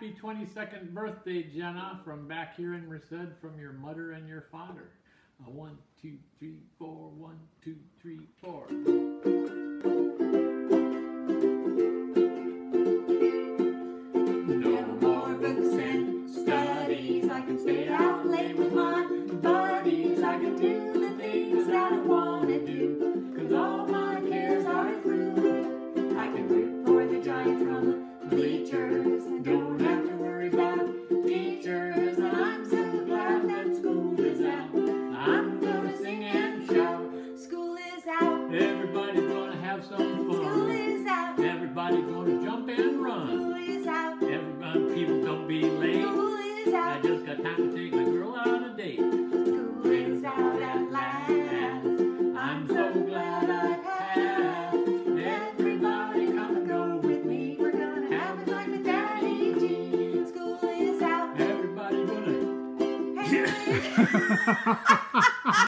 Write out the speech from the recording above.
happy 22nd birthday, Jenna, from back here in Merced from your mother and your father. A one, two, three, four, one, two, three, four. No more books and studies. I can stay out late with my buddies. I can do have some School fun. is out. Everybody's gonna jump and run. School is out. Everybody, people don't be late. School is I just got time to take my girl out on a date. School is out at last. I'm so glad I have. Everybody come and go with me. We're gonna have it like the Daddy G. School is out. Everybody gonna. Hey.